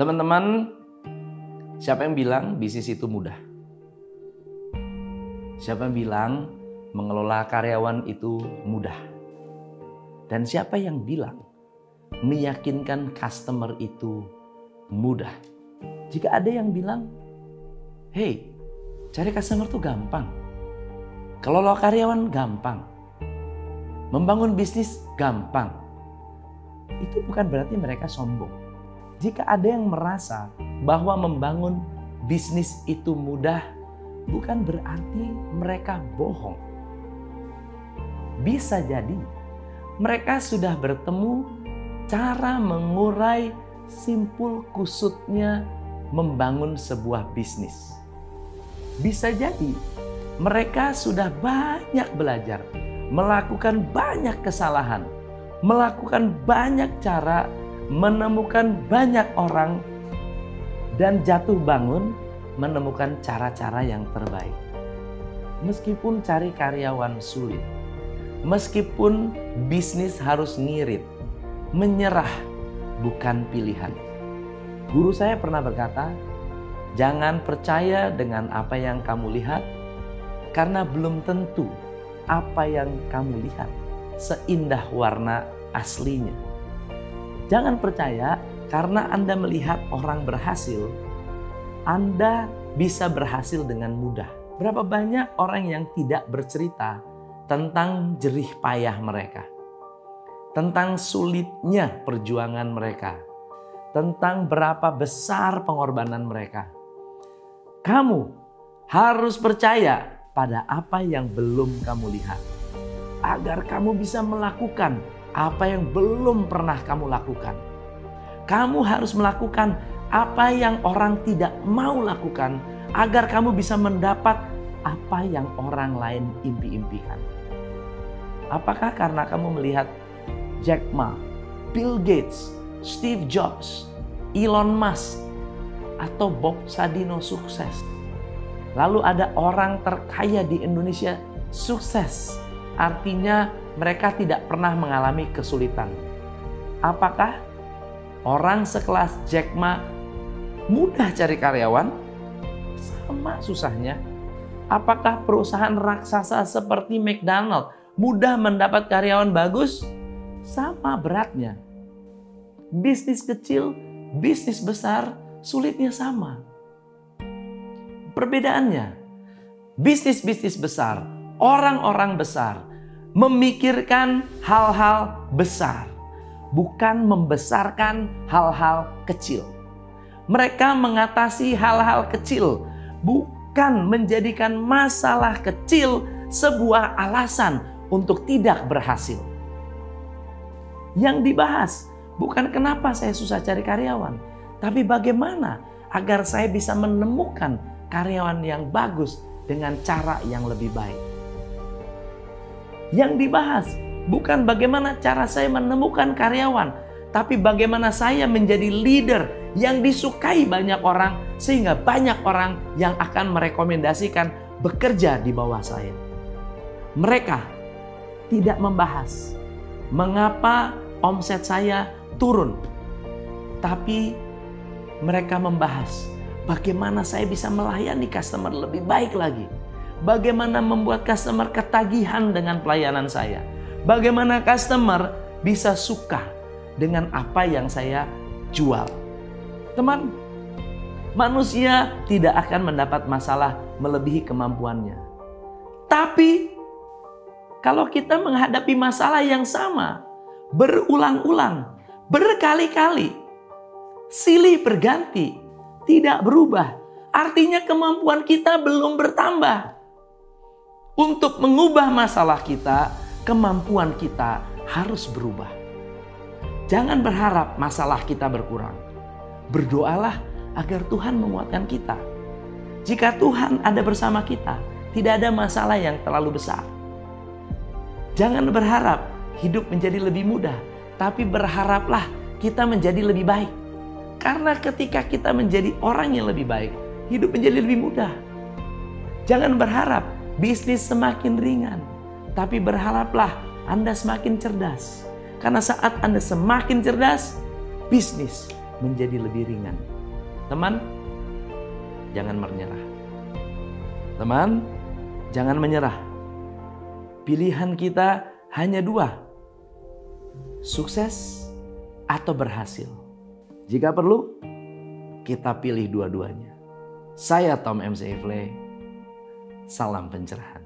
Teman-teman, siapa yang bilang bisnis itu mudah? Siapa yang bilang mengelola karyawan itu mudah? Dan siapa yang bilang meyakinkan customer itu mudah? Jika ada yang bilang, "Hey, cari customer itu gampang. Kelola karyawan gampang. Membangun bisnis gampang." Itu bukan berarti mereka sombong jika ada yang merasa bahwa membangun bisnis itu mudah, bukan berarti mereka bohong. Bisa jadi mereka sudah bertemu cara mengurai simpul kusutnya membangun sebuah bisnis. Bisa jadi mereka sudah banyak belajar, melakukan banyak kesalahan, melakukan banyak cara menemukan banyak orang dan jatuh bangun menemukan cara-cara yang terbaik. Meskipun cari karyawan sulit, meskipun bisnis harus ngirit, menyerah bukan pilihan. Guru saya pernah berkata, jangan percaya dengan apa yang kamu lihat, karena belum tentu apa yang kamu lihat seindah warna aslinya. Jangan percaya karena Anda melihat orang berhasil, Anda bisa berhasil dengan mudah. Berapa banyak orang yang tidak bercerita tentang jerih payah mereka, tentang sulitnya perjuangan mereka, tentang berapa besar pengorbanan mereka. Kamu harus percaya pada apa yang belum kamu lihat, agar kamu bisa melakukan apa yang belum pernah kamu lakukan. Kamu harus melakukan apa yang orang tidak mau lakukan agar kamu bisa mendapat apa yang orang lain impi-impikan. Apakah karena kamu melihat Jack Ma, Bill Gates, Steve Jobs, Elon Musk, atau Bob Sadino sukses? Lalu ada orang terkaya di Indonesia sukses. Artinya mereka tidak pernah mengalami kesulitan. Apakah orang sekelas Jack Ma mudah cari karyawan? Sama susahnya. Apakah perusahaan raksasa seperti McDonald mudah mendapat karyawan bagus? Sama beratnya. Bisnis kecil, bisnis besar, sulitnya sama. Perbedaannya, bisnis-bisnis besar, orang-orang besar memikirkan hal-hal besar, bukan membesarkan hal-hal kecil. Mereka mengatasi hal-hal kecil, bukan menjadikan masalah kecil sebuah alasan untuk tidak berhasil. Yang dibahas bukan kenapa saya susah cari karyawan, tapi bagaimana agar saya bisa menemukan karyawan yang bagus dengan cara yang lebih baik. Yang dibahas bukan bagaimana cara saya menemukan karyawan, tapi bagaimana saya menjadi leader yang disukai banyak orang sehingga banyak orang yang akan merekomendasikan bekerja di bawah saya. Mereka tidak membahas mengapa omset saya turun. Tapi mereka membahas bagaimana saya bisa melayani customer lebih baik lagi Bagaimana membuat customer ketagihan dengan pelayanan saya? Bagaimana customer bisa suka dengan apa yang saya jual? Teman, manusia tidak akan mendapat masalah melebihi kemampuannya. Tapi kalau kita menghadapi masalah yang sama, berulang-ulang, berkali-kali, silih berganti, tidak berubah, artinya kemampuan kita belum bertambah. Untuk mengubah masalah kita, kemampuan kita harus berubah. Jangan berharap masalah kita berkurang. Berdoalah agar Tuhan menguatkan kita. Jika Tuhan ada bersama kita, tidak ada masalah yang terlalu besar. Jangan berharap hidup menjadi lebih mudah, tapi berharaplah kita menjadi lebih baik. Karena ketika kita menjadi orang yang lebih baik, hidup menjadi lebih mudah. Jangan berharap bisnis semakin ringan. Tapi berharaplah Anda semakin cerdas. Karena saat Anda semakin cerdas, bisnis menjadi lebih ringan. Teman, jangan menyerah. Teman, jangan menyerah. Pilihan kita hanya dua. Sukses atau berhasil. Jika perlu, kita pilih dua-duanya. Saya Tom MC. Salam pencerahan.